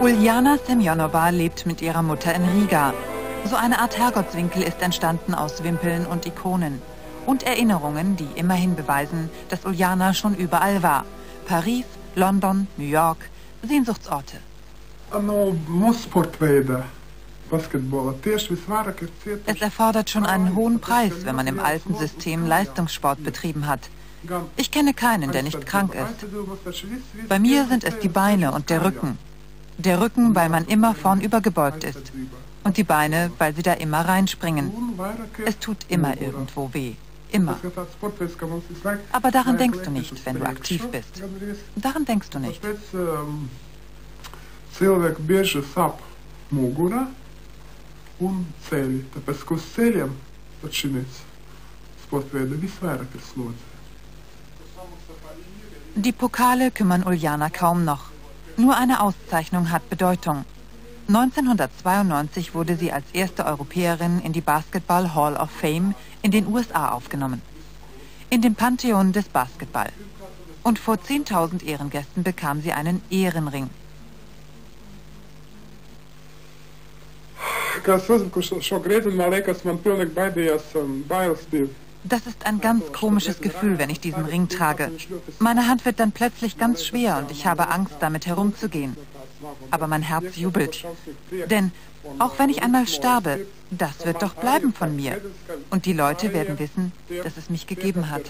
Uljana Semjonova lebt mit ihrer Mutter in Riga. So eine Art Herrgottswinkel ist entstanden aus Wimpeln und Ikonen. Und Erinnerungen, die immerhin beweisen, dass Uljana schon überall war. Paris, London, New York, Sehnsuchtsorte. Es erfordert schon einen hohen Preis, wenn man im alten System Leistungssport betrieben hat. Ich kenne keinen, der nicht krank ist. Bei mir sind es die Beine und der Rücken. Der Rücken, weil man immer vornüber gebeugt ist. Und die Beine, weil sie da immer reinspringen. Es tut immer irgendwo weh. Immer. Aber daran denkst du nicht, wenn du aktiv bist. Daran denkst du nicht. Die Pokale kümmern Uljana kaum noch. Nur eine Auszeichnung hat Bedeutung. 1992 wurde sie als erste Europäerin in die Basketball Hall of Fame in den USA aufgenommen. In dem Pantheon des Basketball. Und vor 10.000 Ehrengästen bekam sie einen Ehrenring. Das ist ein ganz komisches Gefühl, wenn ich diesen Ring trage. Meine Hand wird dann plötzlich ganz schwer und ich habe Angst, damit herumzugehen. Aber mein Herz jubelt. Denn auch wenn ich einmal sterbe, das wird doch bleiben von mir. Und die Leute werden wissen, dass es mich gegeben hat.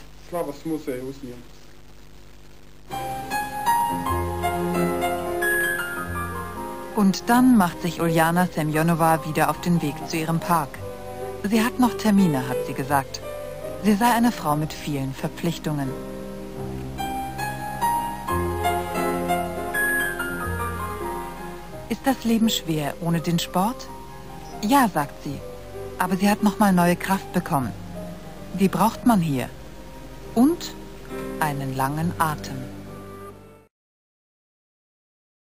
Und dann macht sich Uljana Semjonova wieder auf den Weg zu ihrem Park. Sie hat noch Termine, hat sie gesagt. Sie sei eine Frau mit vielen Verpflichtungen. Ist das Leben schwer ohne den Sport? Ja, sagt sie. Aber sie hat nochmal neue Kraft bekommen. Die braucht man hier. Und einen langen Atem.